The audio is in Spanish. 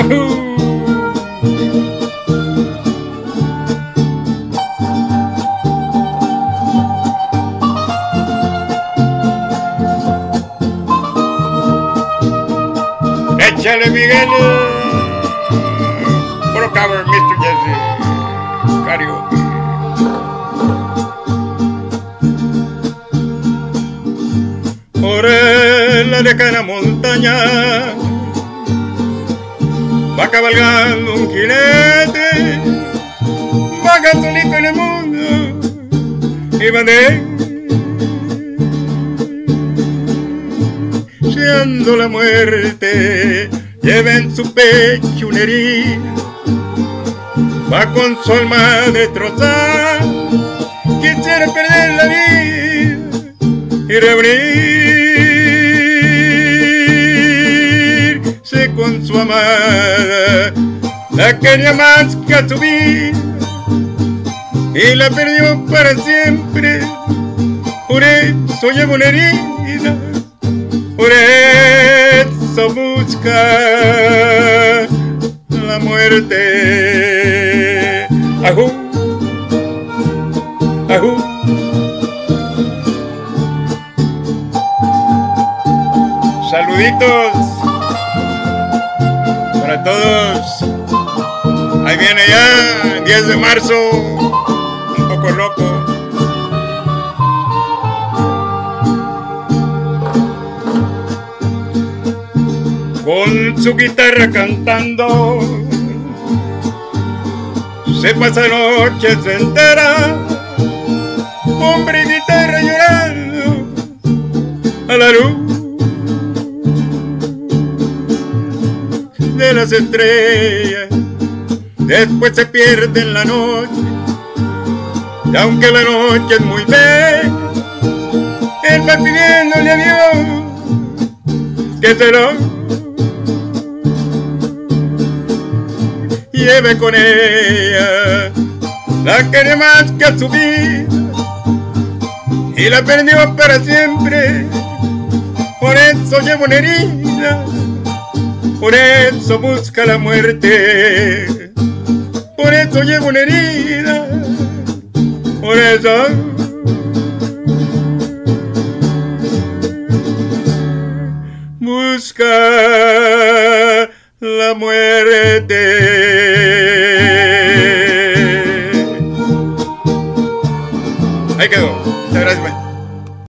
Échale Miguel. Pro cover, Mr. Jesse. Karaoke. Por la lejana montaña va cabalgando un jinete, vaga solito en el mundo y va deseando la muerte, lleva en su pecho una herida, va con su alma destrozada, quisiera perder la vida y reunirse con su amada, la quería más que a su vida y la perdió para siempre, por eso lleva una herida por eso busca la muerte. Ajú, ajú. Saluditos para todos. Ahí viene ya, 10 de marzo, un poco loco. con su guitarra cantando. Se pasa noches entera, hombre y guitarra llorando a la luz las estrellas. Después se pierde en la noche, y aunque la noche es muy bella, él va pidiéndole a Dios que se lo lleve con ella. La quiere más que a su vida y la perdió para siempre. Por eso lleva una herida, por eso busca la muerte, por eso llevo una herida, por eso... Busca la muerte. Ahí quedó.